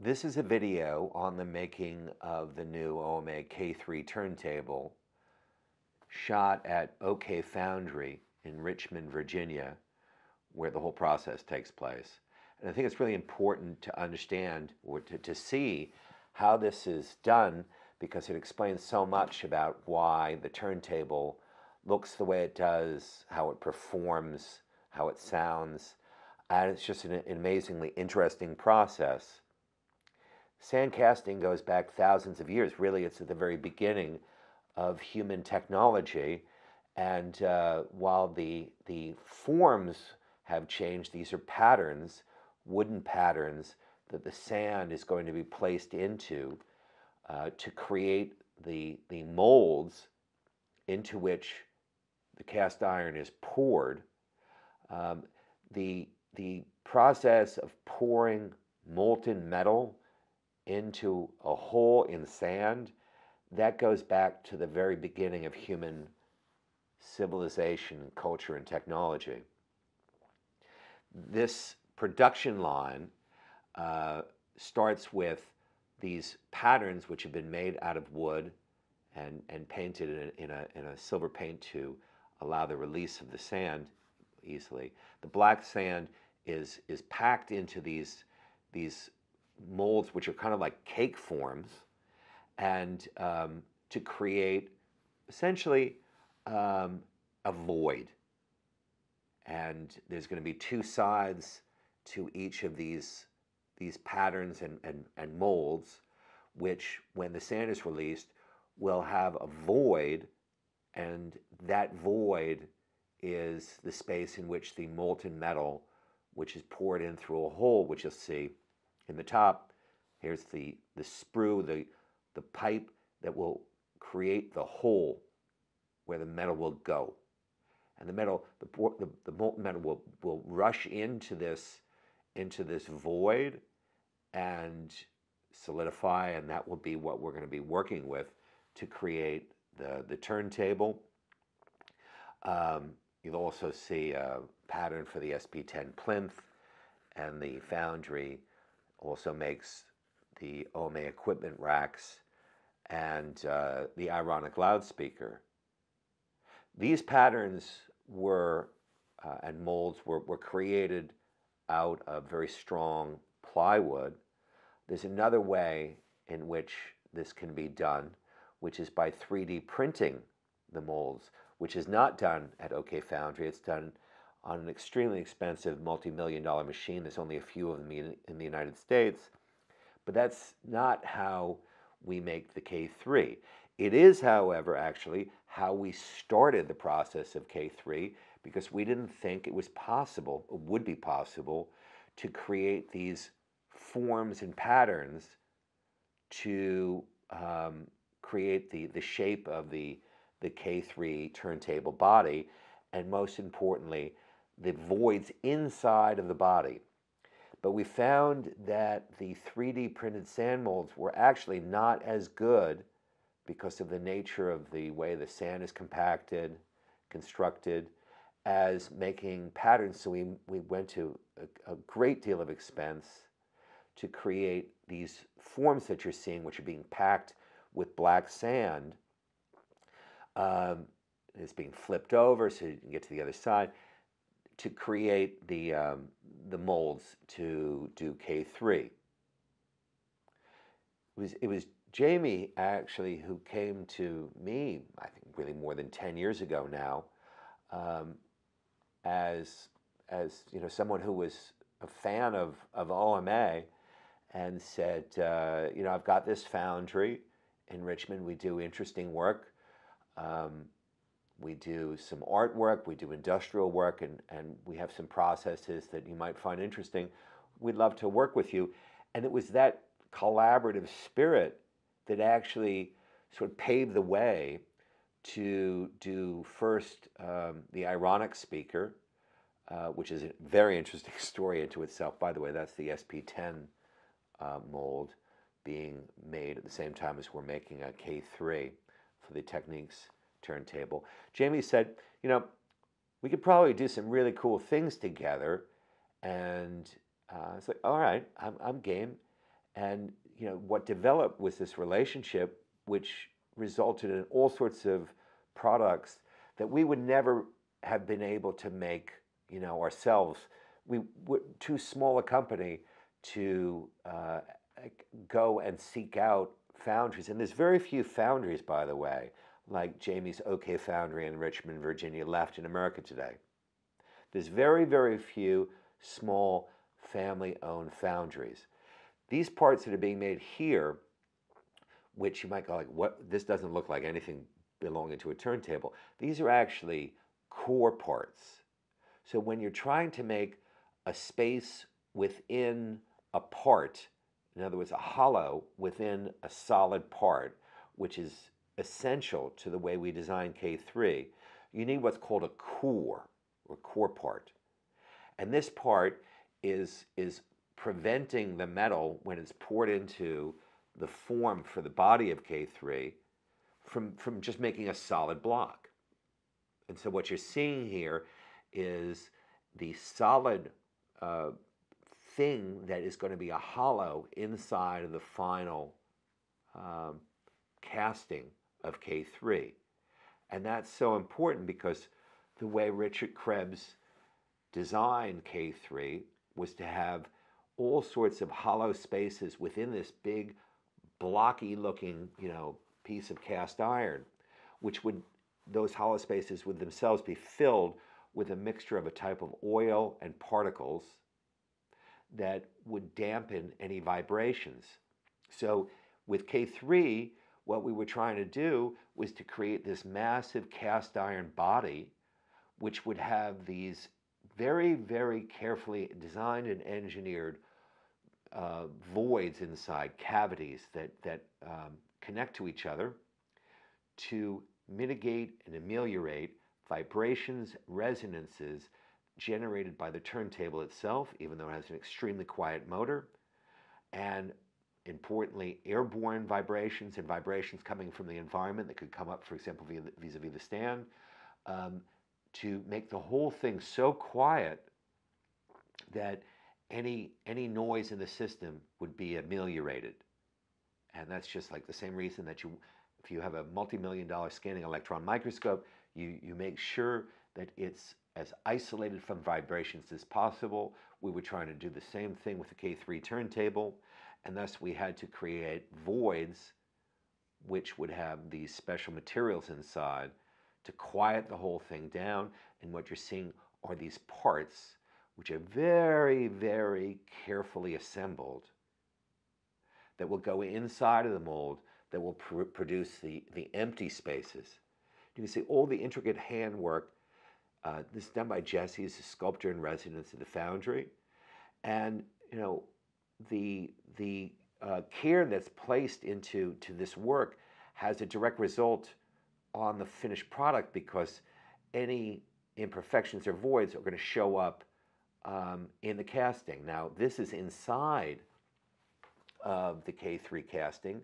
This is a video on the making of the new OMA K3 turntable shot at OK Foundry in Richmond, Virginia, where the whole process takes place. And I think it's really important to understand or to, to see how this is done because it explains so much about why the turntable looks the way it does, how it performs, how it sounds. And it's just an, an amazingly interesting process. Sand casting goes back thousands of years. Really, it's at the very beginning of human technology. And uh, while the, the forms have changed, these are patterns, wooden patterns, that the sand is going to be placed into uh, to create the, the molds into which the cast iron is poured. Um, the, the process of pouring molten metal into a hole in sand, that goes back to the very beginning of human civilization, culture, and technology. This production line uh, starts with these patterns which have been made out of wood and, and painted in a, in, a, in a silver paint to allow the release of the sand easily. The black sand is, is packed into these, these molds, which are kind of like cake forms, and um, to create essentially um, a void. And there's going to be two sides to each of these these patterns and, and, and molds, which when the sand is released, will have a void, and that void is the space in which the molten metal, which is poured in through a hole, which you'll see in the top. Here's the, the sprue, the, the pipe that will create the hole where the metal will go. And the metal, the, the, the molten metal will, will rush into this, into this void and solidify, and that will be what we're going to be working with to create the, the turntable. Um, you'll also see a pattern for the SP10 plinth, and the foundry also makes the OMA equipment racks and uh, the Ironic loudspeaker. These patterns were uh, and molds were, were created out of very strong plywood. There's another way in which this can be done, which is by 3D printing the molds, which is not done at OK Foundry. It's done on an extremely expensive multi-million dollar machine. There's only a few of them in the United States. But that's not how we make the K3. It is, however, actually how we started the process of K3 because we didn't think it was possible, or would be possible, to create these forms and patterns to um, create the, the shape of the, the K3 turntable body, and most importantly, the voids inside of the body. But we found that the 3D printed sand molds were actually not as good because of the nature of the way the sand is compacted, constructed, as making patterns. So we, we went to a, a great deal of expense to create these forms that you're seeing, which are being packed with black sand. Um, it's being flipped over so you can get to the other side to create the, um, the molds to do K3. It was, it was Jamie actually who came to me, I think really more than 10 years ago now, um, as, as you know, someone who was a fan of, of OMA and said, uh, you know, I've got this foundry in Richmond. We do interesting work. Um, we do some artwork, we do industrial work, and, and we have some processes that you might find interesting. We'd love to work with you. And it was that collaborative spirit that actually sort of paved the way to do first um, the ironic speaker, uh, which is a very interesting story into itself. By the way, that's the SP10 uh, mold being made at the same time as we're making a K3 for the Technics turntable. Jamie said, you know, we could probably do some really cool things together. And uh, it's like, all right, I'm, I'm game. And you know what developed was this relationship, which resulted in all sorts of products that we would never have been able to make, you know, ourselves. We were too small a company to uh, go and seek out foundries. And there's very few foundries, by the way, like Jamie's OK Foundry in Richmond, Virginia, left in America today. There's very, very few small family-owned foundries. These parts that are being made here, which you might go like, what? This doesn't look like anything belonging to a turntable. These are actually core parts. So when you're trying to make a space within a part, in other words, a hollow within a solid part, which is essential to the way we design K3, you need what's called a core or core part. And this part is, is preventing the metal when it's poured into the form for the body of K3 from, from just making a solid block. And so what you're seeing here is the solid uh, thing that is going to be a hollow inside of the final um, casting of K3. And that's so important because the way Richard Krebs designed K3 was to have all sorts of hollow spaces within this big blocky looking, you know, piece of cast iron, which would, those hollow spaces would themselves be filled with a mixture of a type of oil and particles that would dampen any vibrations. So with K3, what we were trying to do was to create this massive cast iron body, which would have these very, very carefully designed and engineered uh, voids inside, cavities that, that um, connect to each other to mitigate and ameliorate vibrations, resonances generated by the turntable itself, even though it has an extremely quiet motor, and importantly, airborne vibrations and vibrations coming from the environment that could come up, for example, vis-a-vis the stand, um, to make the whole thing so quiet that any any noise in the system would be ameliorated. And that's just like the same reason that you, if you have a multi-million dollar scanning electron microscope, you, you make sure that it's as isolated from vibrations as possible. We were trying to do the same thing with the K3 turntable, and thus we had to create voids which would have these special materials inside to quiet the whole thing down. And what you're seeing are these parts which are very, very carefully assembled that will go inside of the mold that will pr produce the, the empty spaces. You can see all the intricate handwork. Uh, this is done by Jesse, he's a sculptor in residence at the foundry. And, you know, the, the uh, care that's placed into to this work has a direct result on the finished product because any imperfections or voids are going to show up um, in the casting. Now, this is inside of the K3 casting,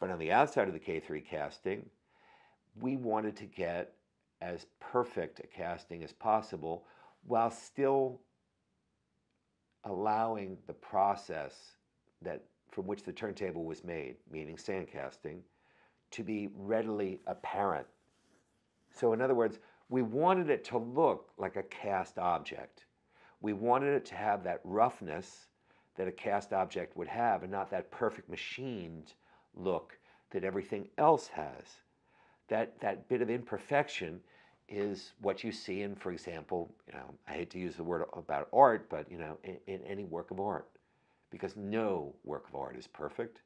but on the outside of the K3 casting, we wanted to get as perfect a casting as possible while still allowing the process that from which the turntable was made, meaning sand casting, to be readily apparent. So in other words, we wanted it to look like a cast object. We wanted it to have that roughness that a cast object would have and not that perfect machined look that everything else has. That, that bit of imperfection is what you see in, for example, you know, I hate to use the word about art, but you know, in, in any work of art, because no work of art is perfect.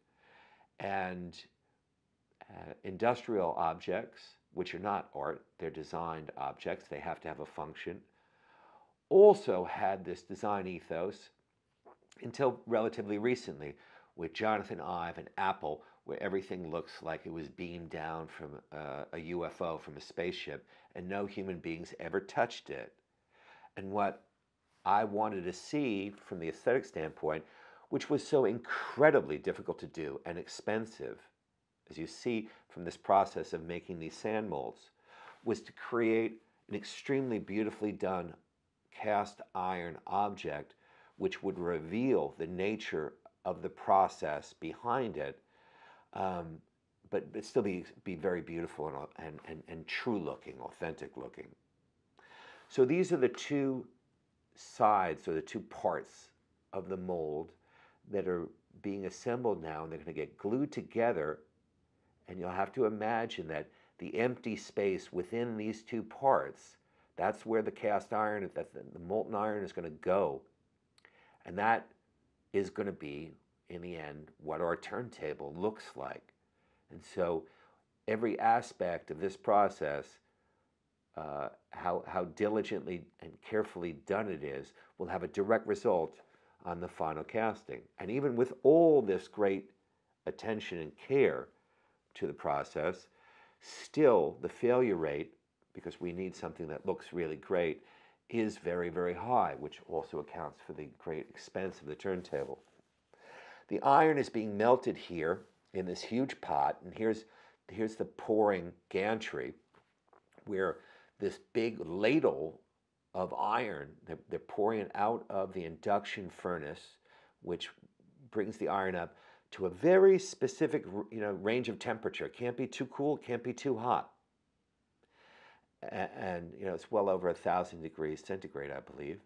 And uh, industrial objects, which are not art, they're designed objects, they have to have a function, also had this design ethos until relatively recently with Jonathan Ive and Apple, where everything looks like it was beamed down from uh, a UFO, from a spaceship, and no human beings ever touched it. And what I wanted to see from the aesthetic standpoint, which was so incredibly difficult to do and expensive, as you see from this process of making these sand molds, was to create an extremely beautifully done cast iron object which would reveal the nature of the process behind it, um, but, but still be, be very beautiful and, and, and, and true looking, authentic looking. So these are the two sides or the two parts of the mold that are being assembled now and they're going to get glued together and you'll have to imagine that the empty space within these two parts that's where the cast iron that the molten iron is going to go and that is going to be in the end what our turntable looks like and so every aspect of this process uh, how, how diligently and carefully done it is will have a direct result on the final casting. And even with all this great attention and care to the process, still the failure rate, because we need something that looks really great, is very, very high, which also accounts for the great expense of the turntable. The iron is being melted here in this huge pot, and here's, here's the pouring gantry where this big ladle of iron. They're, they're pouring it out of the induction furnace, which brings the iron up to a very specific you know, range of temperature. It can't be too cool, can't be too hot. And, and you know, it's well over a thousand degrees centigrade, I believe.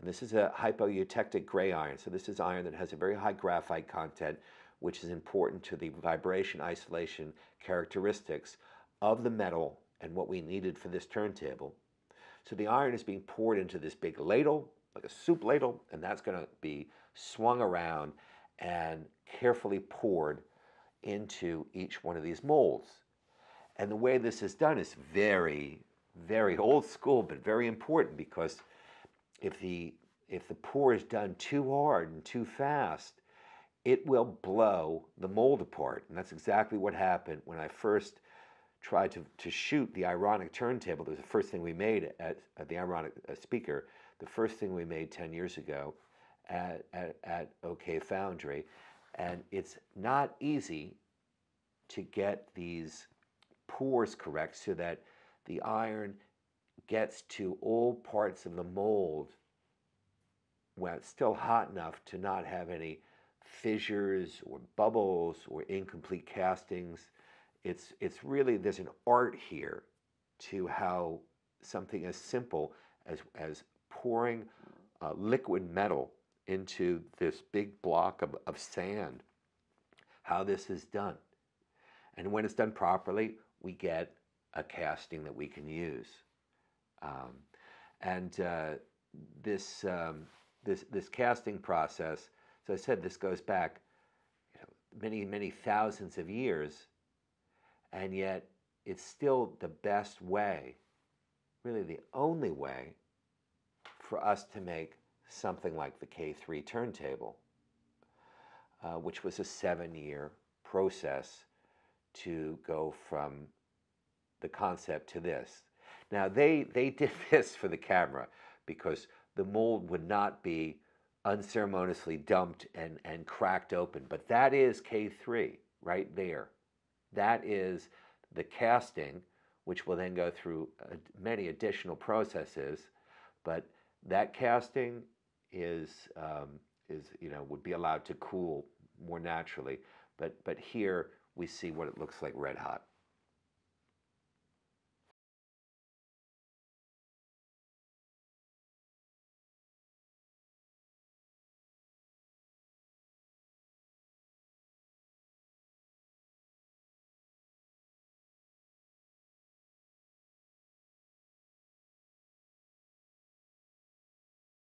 And this is a hypoeutectic gray iron. So this is iron that has a very high graphite content, which is important to the vibration isolation characteristics of the metal and what we needed for this turntable. So the iron is being poured into this big ladle, like a soup ladle, and that's going to be swung around and carefully poured into each one of these molds. And the way this is done is very, very old school, but very important because if the if the pour is done too hard and too fast, it will blow the mold apart. And that's exactly what happened when I first tried to, to shoot the ironic turntable. That was the first thing we made at, at the ironic uh, speaker, the first thing we made 10 years ago at, at, at OK Foundry. And it's not easy to get these pours correct so that the iron gets to all parts of the mold when it's still hot enough to not have any fissures or bubbles or incomplete castings. It's it's really there's an art here to how something as simple as as pouring uh, liquid metal into this big block of, of sand how this is done. And when it's done properly we get a casting that we can use um, and uh, this um, this this casting process as I said this goes back you know, many many thousands of years and yet it's still the best way, really the only way, for us to make something like the K3 turntable, uh, which was a seven year process to go from the concept to this. Now, they, they did this for the camera because the mold would not be unceremoniously dumped and, and cracked open, but that is K3 right there. That is the casting, which will then go through many additional processes. But that casting is, um, is, you know, would be allowed to cool more naturally. But, but here we see what it looks like red hot.